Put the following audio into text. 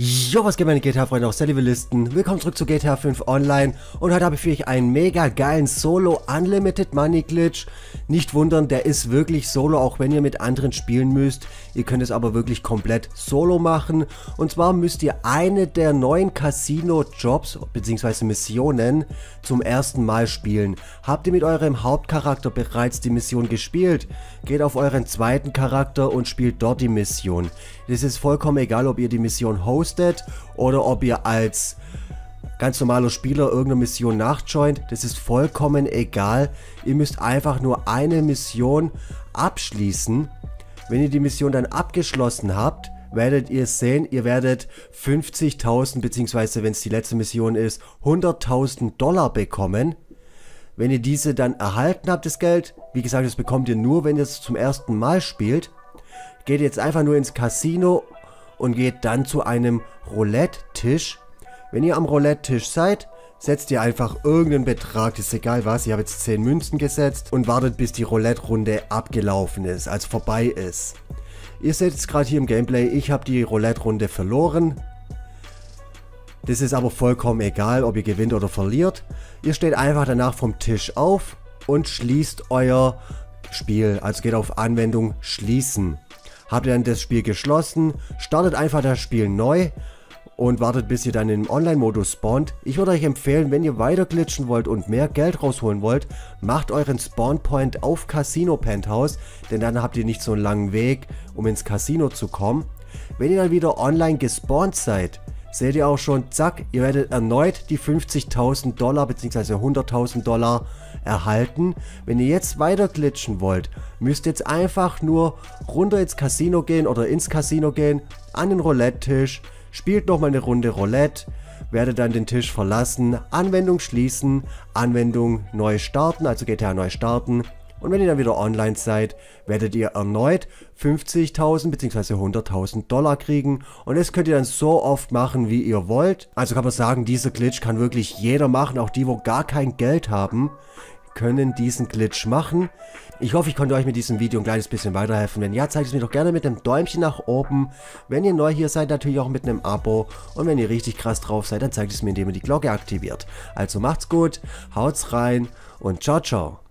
Jo, was geht meine GTA-Freunde auch Civilisten? Willkommen zurück zu GTA 5 Online und heute habe ich für euch einen mega geilen Solo Unlimited Money Glitch. Nicht wundern, der ist wirklich Solo, auch wenn ihr mit anderen spielen müsst. Ihr könnt es aber wirklich komplett Solo machen und zwar müsst ihr eine der neuen Casino-Jobs bzw. Missionen zum ersten Mal spielen. Habt ihr mit eurem Hauptcharakter bereits die Mission gespielt? Geht auf euren zweiten Charakter und spielt dort die Mission. Es ist vollkommen egal, ob ihr die Mission hostet oder ob ihr als ganz normaler Spieler irgendeine Mission nachjoint. Das ist vollkommen egal. Ihr müsst einfach nur eine Mission abschließen. Wenn ihr die Mission dann abgeschlossen habt, werdet ihr sehen, ihr werdet 50.000 beziehungsweise wenn es die letzte Mission ist, 100.000 Dollar bekommen. Wenn ihr diese dann erhalten habt, das Geld, wie gesagt, das bekommt ihr nur, wenn ihr es zum ersten Mal spielt geht jetzt einfach nur ins Casino und geht dann zu einem Roulette-Tisch. Wenn ihr am Roulette-Tisch seid, setzt ihr einfach irgendeinen Betrag, ist egal was, ich habe jetzt 10 Münzen gesetzt und wartet bis die Roulette-Runde abgelaufen ist, also vorbei ist. Ihr seht es gerade hier im Gameplay, ich habe die Roulette-Runde verloren. Das ist aber vollkommen egal, ob ihr gewinnt oder verliert. Ihr steht einfach danach vom Tisch auf und schließt euer Spiel, also geht auf Anwendung schließen. Habt ihr dann das Spiel geschlossen, startet einfach das Spiel neu und wartet bis ihr dann im Online-Modus spawnt. Ich würde euch empfehlen, wenn ihr weiter glitschen wollt und mehr Geld rausholen wollt, macht euren Spawnpoint auf Casino Penthouse, denn dann habt ihr nicht so einen langen Weg, um ins Casino zu kommen. Wenn ihr dann wieder online gespawnt seid, seht ihr auch schon, zack, ihr werdet erneut die 50.000 Dollar bzw. 100.000 Dollar erhalten. Wenn ihr jetzt weiter glitschen wollt, müsst ihr jetzt einfach nur runter ins Casino gehen oder ins Casino gehen, an den Roulette-Tisch, spielt nochmal eine Runde Roulette, werdet dann den Tisch verlassen, Anwendung schließen, Anwendung neu starten, also GTA neu starten, und wenn ihr dann wieder online seid, werdet ihr erneut 50.000 bzw. 100.000 Dollar kriegen. Und das könnt ihr dann so oft machen, wie ihr wollt. Also kann man sagen, dieser Glitch kann wirklich jeder machen. Auch die, wo gar kein Geld haben, können diesen Glitch machen. Ich hoffe, ich konnte euch mit diesem Video ein kleines bisschen weiterhelfen. Wenn ja, zeigt es mir doch gerne mit einem Däumchen nach oben. Wenn ihr neu hier seid, natürlich auch mit einem Abo. Und wenn ihr richtig krass drauf seid, dann zeigt es mir, indem ihr die Glocke aktiviert. Also macht's gut, haut's rein und ciao, ciao.